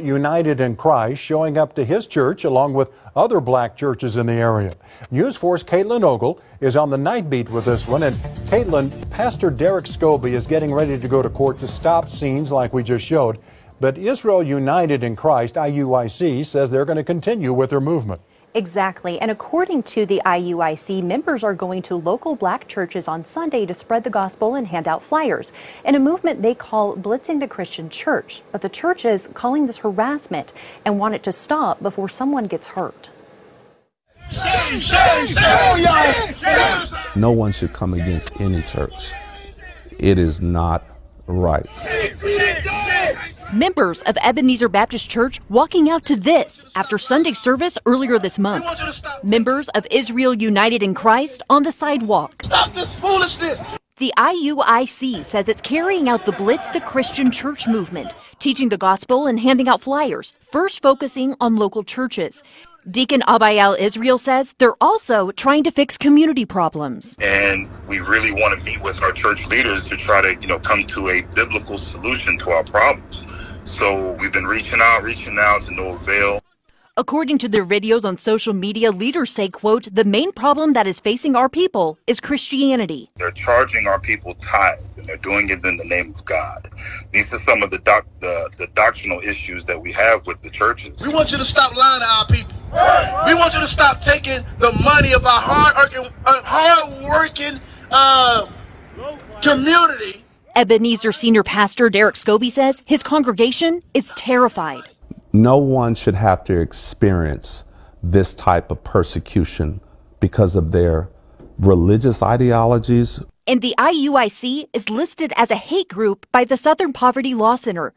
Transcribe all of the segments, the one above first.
United in Christ showing up to his church along with other black churches in the area. News 4's Caitlin Ogle is on the night beat with this one. And Caitlin, Pastor Derek Scobie is getting ready to go to court to stop scenes like we just showed. But Israel United in Christ, IUIC, says they're going to continue with their movement. Exactly. And according to the IUIC, members are going to local black churches on Sunday to spread the gospel and hand out flyers in a movement they call Blitzing the Christian Church. But the church is calling this harassment and want it to stop before someone gets hurt. No one should come against any church. It is not right members of Ebenezer Baptist Church walking out to this after Sunday service earlier this month. Members of Israel United in Christ on the sidewalk. Stop this foolishness! The IUIC says it's carrying out the Blitz the Christian Church movement, teaching the gospel and handing out flyers, first focusing on local churches. Deacon Abayal Israel says they're also trying to fix community problems. And we really want to meet with our church leaders to try to, you know, come to a biblical solution to our problems. So we've been reaching out, reaching out to no avail. According to their videos on social media, leaders say, quote, the main problem that is facing our people is Christianity. They're charging our people tithe, and they're doing it in the name of God. These are some of the, doc- the, the doctrinal issues that we have with the churches. We want you to stop lying to our people. We want you to stop taking the money of our hard-working, uh, hard-working uh, community Ebenezer senior pastor Derek Scobie says his congregation is terrified. No one should have to experience this type of persecution because of their religious ideologies. And the IUIC is listed as a hate group by the Southern Poverty Law Center.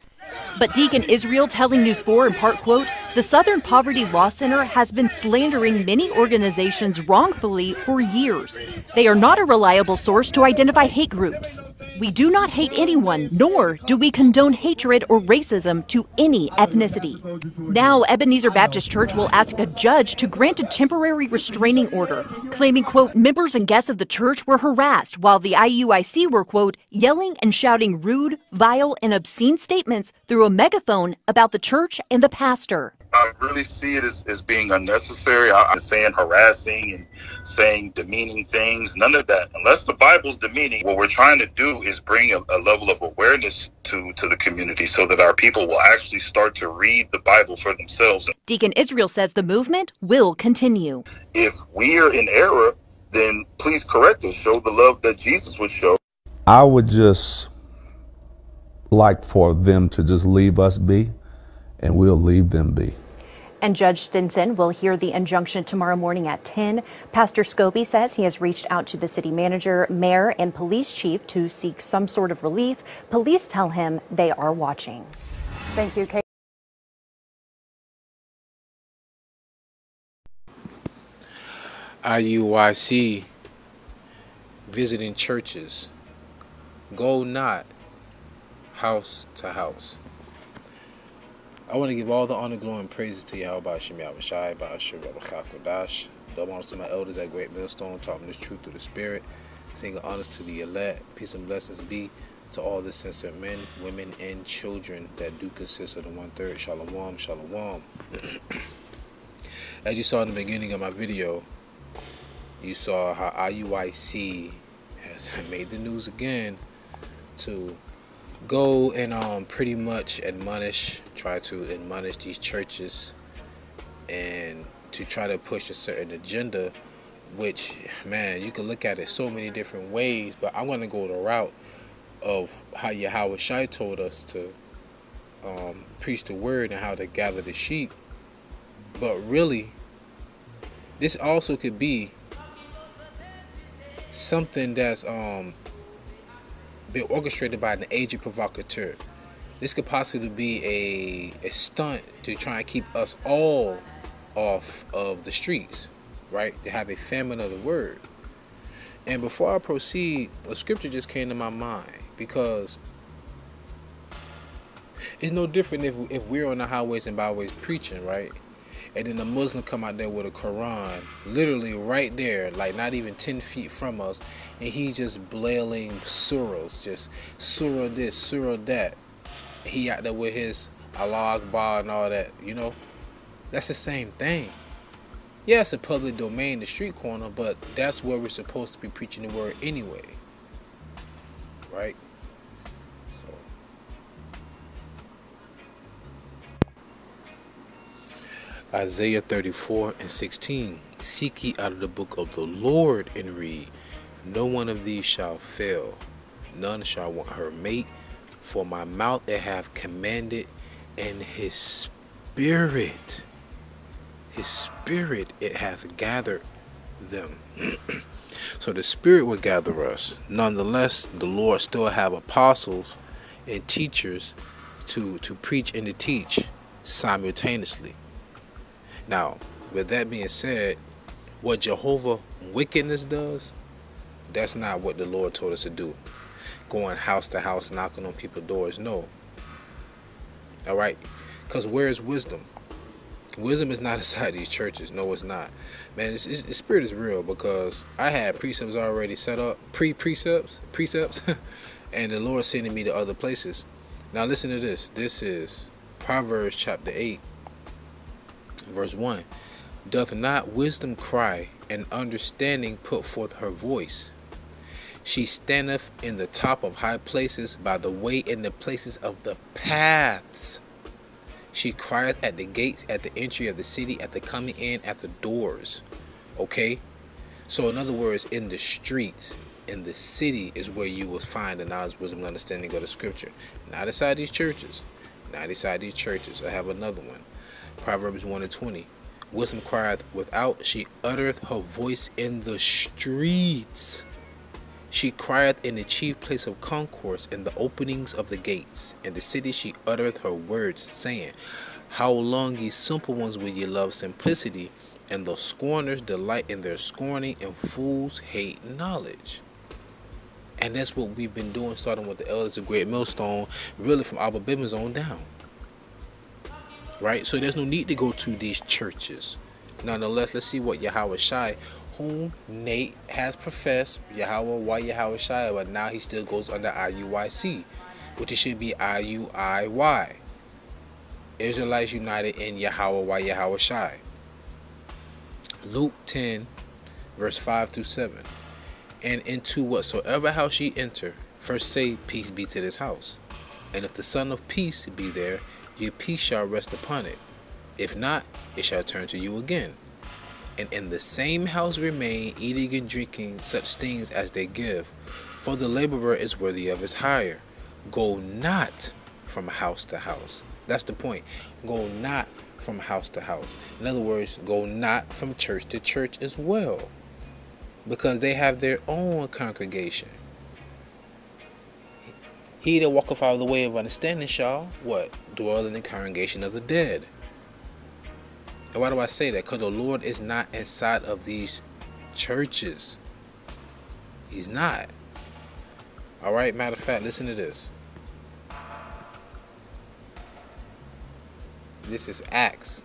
But Deacon Israel telling News 4 in part quote, the Southern Poverty Law Center has been slandering many organizations wrongfully for years. They are not a reliable source to identify hate groups. We do not hate anyone, nor do we condone hatred or racism to any ethnicity. Now, Ebenezer Baptist Church will ask a judge to grant a temporary restraining order, claiming, quote, members and guests of the church were harassed while the IUIC were, quote, yelling and shouting rude, vile, and obscene statements through a megaphone about the church and the pastor. I really see it as, as being unnecessary. I, am saying harassing and saying demeaning things. None of that. Unless the Bible's demeaning, what we're trying to do is bring a, a level of awareness to, to the community so that our people will actually start to read the Bible for themselves. Deacon Israel says the movement will continue. If we are in error, then please correct us. Show the love that Jesus would show. I would just like for them to just leave us be, and we'll leave them be. And Judge Stinson will hear the injunction tomorrow morning at 10. Pastor Scobie says he has reached out to the city manager, mayor, and police chief to seek some sort of relief. Police tell him they are watching. Thank you, Kate. IUIC visiting churches. Go not house to house. I want to give all the honor, glory, and praises to Yahweh Shem Yahushai, Ba'ashir Rabachakodash. Double honors to my elders at Great Milestone, taught me this truth through the Spirit. Singing honors to the elect. Peace and blessings be to all the sincere men, women, and children that do consist of the one third. Shalom, shalom. As you saw in the beginning of my video, you saw how IUIC has made the news again to go and um, pretty much admonish, try to admonish these churches and to try to push a certain agenda, which, man, you can look at it so many different ways, but I'm going to go the route of how Yahawashi told us to um, preach the word and how to gather the sheep. But really, this also could be something that's um, been orchestrated by an agent provocateur. This could possibly be a, a stunt to try and keep us all off of the streets, right? To have a famine of the word. And before I proceed, a scripture just came to my mind because it's no different if, if we're on the highways and byways preaching, right? And then the Muslim come out there with a Quran, literally right there, like not even 10 feet from us, and he's just blailing surahs, just surah this, surah that. He out there with his Allah Akbar and all that, you know? That's the same thing. Yeah, it's a public domain, the street corner, but that's where we're supposed to be preaching the word anyway. Right? Isaiah 34 and 16. Seek ye out of the book of the Lord and read. No one of these shall fail, none shall want her mate, for my mouth it have commanded, and his spirit, his spirit it hath gathered them. so the spirit will gather us. Nonetheless, the Lord still have apostles and teachers to to preach and to teach simultaneously. Now, with that being said, what Jehovah wickedness does, that's not what the Lord told us to do. Going house to house, knocking on people's doors. No. All right? Because where is wisdom? Wisdom is not inside these churches. No, it's not. Man, it's, it's, the spirit is real because I had precepts already set up, pre precepts, precepts, and the Lord sending me to other places. Now, listen to this. This is Proverbs chapter 8, verse 1 Doth not wisdom cry, and understanding put forth her voice? She standeth in the top of high places, by the way in the places of the paths. She crieth at the gates, at the entry of the city, at the coming in, at the doors. Okay? So, in other words, in the streets, in the city is where you will find the knowledge, wisdom, and understanding of the scripture. Not inside these churches. Not inside these churches. I have another one. Proverbs 1 and 20. Wisdom crieth without, she uttereth her voice in the streets. She crieth in the chief place of concourse, in the openings of the gates. In the city she uttereth her words, saying, How long, ye simple ones, will ye love simplicity? And the scorners delight in their scorning, and fools hate knowledge. And that's what we've been doing, starting with the elders of Great Milestone, really from Abba Bivens on down right? So there's no need to go to these churches. Nonetheless, let's see what Yahawashi, whom Nate has professed, Yahweh, why Yahawashi, but now he still goes under IUIC, which it should be IUIY. Israelites United in Yahweh, why Yahawashi. Luke 10, verse 5 through 7. And into whatsoever house ye enter, first say, Peace be to this house. And if the Son of Peace be there, your peace shall rest upon it. If not, it shall turn to you again. And in the same house remain, eating and drinking such things as they give, for the laborer is worthy of his hire. Go not from house to house. That's the point. Go not from house to house. In other words, go not from church to church as well. Because they have their own congregation. He that walketh out of the way of understanding shall, what? Dwell in the congregation of the dead. And why do I say that? Because the Lord is not inside of these churches. He's not. All right, matter of fact, listen to this. This is Acts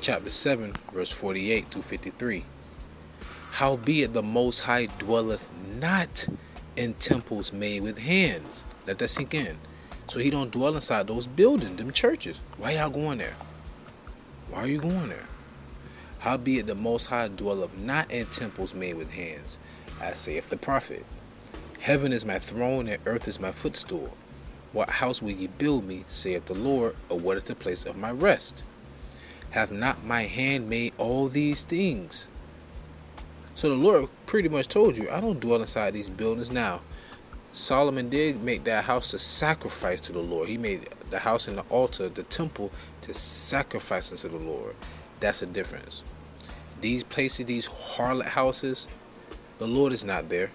chapter 7, verse 48 through 53. Howbeit the Most High dwelleth not in temples made with hands. Let that sink in. So he don't dwell inside those buildings, them churches. Why y'all going there? Why are you going there? Howbeit the Most High dwelleth not in temples made with hands, as saith the prophet. Heaven is my throne, and earth is my footstool. What house will ye build me, saith the Lord, or what is the place of my rest? Hath not my hand made all these things? So the Lord pretty much told you, I don't dwell inside these buildings now. Solomon did make that house a sacrifice to the Lord. He made the house and the altar, the temple, to sacrifice unto the Lord. That's the difference. These places, these harlot houses, the Lord is not there.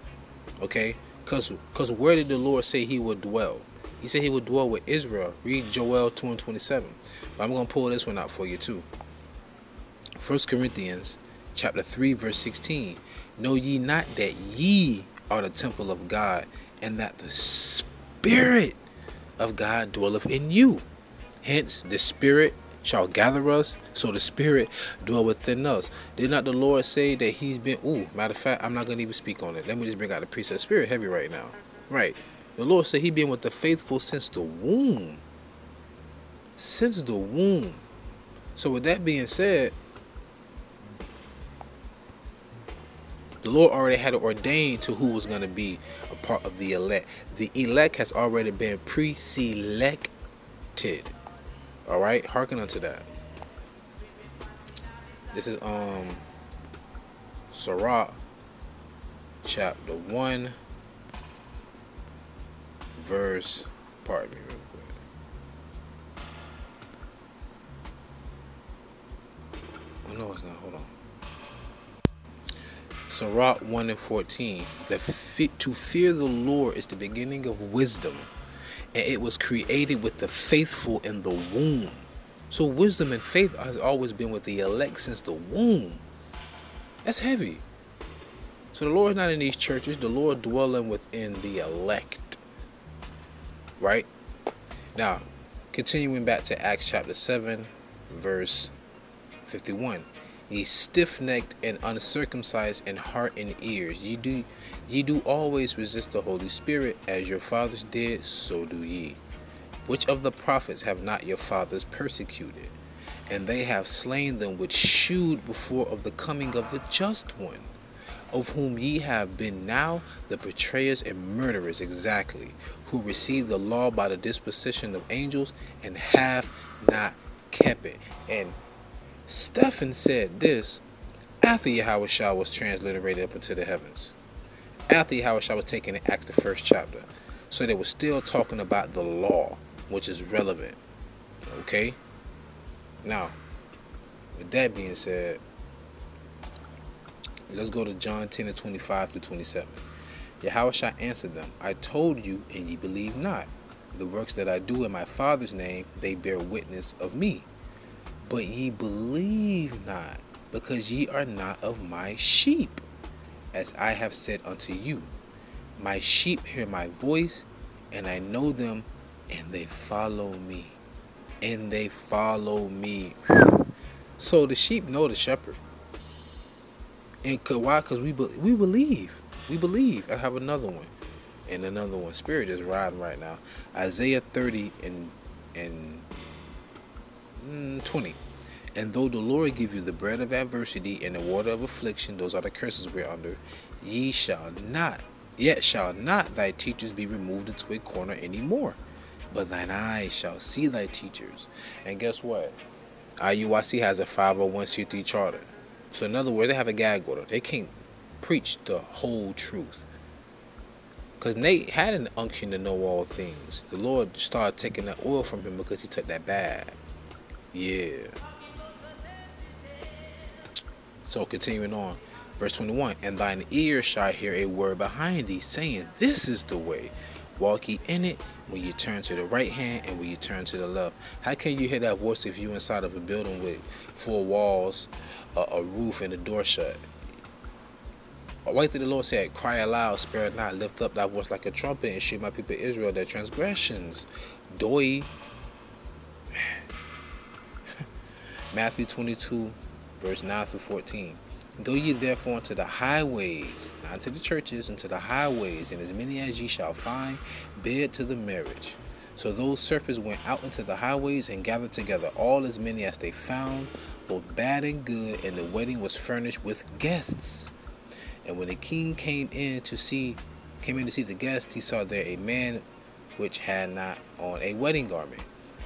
Okay? Because because where did the Lord say he would dwell? He said he would dwell with Israel. Read Joel 2 and 27. But I'm going to pull this one out for you too. First Corinthians chapter 3, verse 16. Know ye not that ye are the temple of God, and that the Spirit of God dwelleth in you? Hence, the Spirit shall gather us, so the Spirit dwell within us. Did not the Lord say that He's been? Ooh, matter of fact, I'm not gonna even speak on it. Let me just bring out the priest of Spirit heavy right now. Right. The Lord said He's been with the faithful since the womb. Since the womb. So with that being said, Lord already had ordained to who was going to be a part of the elect. The elect has already been pre-selected. All right, hearken unto that. This is um Sirach chapter one verse pardon me real quick. Oh no it's not, hold on. Sirach 1 and 14. The to fear the Lord is the beginning of wisdom, and it was created with the faithful in the womb. So wisdom and faith has always been with the elect since the womb. That's heavy. So the Lord's not in these churches, the Lord dwelling within the elect. Right? Now, continuing back to Acts chapter 7, verse 51 ye stiff-necked and uncircumcised in heart and ears. Ye do ye do always resist the holy spirit. As your fathers did so do ye. Which of the prophets have not your fathers persecuted? And they have slain them which shewed before of the coming of the just one of whom ye have been now the betrayers and murderers exactly who received the law by the disposition of angels and have not kept it. And Stephen said this after Yahushua was transliterated up into the heavens. After Yahushua was taken in Acts the first chapter. So they were still talking about the law, which is relevant. Okay? Now, with that being said, let's go to John 10 and 25 through 27. Yahushua answered them, I told you, and ye believe not. The works that I do in my Father's name, they bear witness of me. But ye believe not, because ye are not of my sheep, as I have said unto you. My sheep hear my voice, and I know them, and they follow me. And they follow me. So the sheep know the shepherd. And why? Because we, we believe. We believe. I have another one. And another one. Spirit is riding right now. Isaiah 30 and, and 20. And though the Lord give you the bread of adversity and the water of affliction, those are the curses we're under, ye shall not, yet shall not thy teachers be removed into a corner any more. But thine eyes shall see thy teachers. And guess what? IUIC has a 501c3 charter. So in other words, they have a gag order. They can't preach the whole truth. Because Nate had an unction to know all things. The Lord started taking that oil from him because he took that bad. Yeah. So continuing on, verse 21 And thine ears shall hear a word behind thee, saying, This is the way. Walk ye in it when you turn to the right hand and when you turn to the left. How can you hear that voice if you're inside of a building with four walls, a, a roof, and a door shut? Wait till the Lord said, Cry aloud, spare not, lift up thy voice like a trumpet, and show my people Israel their transgressions. Doi. Matthew 22, verse 9 through 14. Go ye therefore into the highways, not to the churches, into the highways, and as many as ye shall find, bid to the marriage. So those serpents went out into the highways and gathered together all as many as they found, both bad and good, and the wedding was furnished with guests. And when the king came in to see came in to see the guests, he saw there a man which had not on a wedding garment.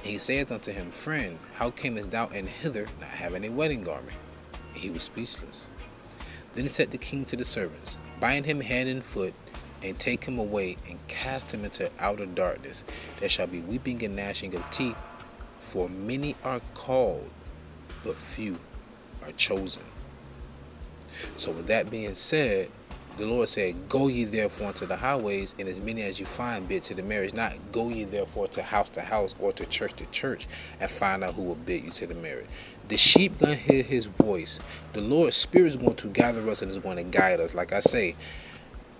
And he saith unto him, Friend, how camest thou in hither not having a wedding garment? and he was speechless. Then said the king to the servants, Bind him hand and foot, and take him away, and cast him into outer darkness. There shall be weeping and gnashing of teeth, for many are called, but few are chosen. So, with that being said, the Lord said, Go ye therefore into the highways, and as many as you find bid to the marriage. Not go ye therefore to house to house or to church to church and find out who will bid you to the marriage. The sheep gonna hear his voice. The Lord's Spirit is going to gather us and is going to guide us. Like I say,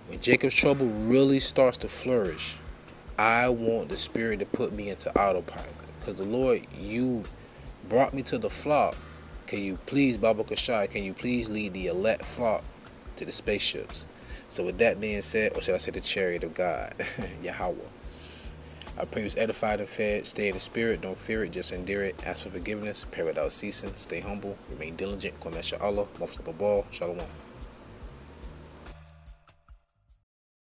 when Jacob's trouble really starts to flourish, I want the Spirit to put me into autopilot. Because the Lord, you brought me to the flock. Can you please, Baba Kashai, can you please lead the elect flock to the spaceships. So with that being said, or should I say the chariot of God, Yahweh. I pray you edified and fed. Stay in the spirit. Don't fear it. Just endure it. Ask for forgiveness. Pray without ceasing. Stay humble. Remain diligent. Kwamesha Allah. Mufta Babal. Shalom.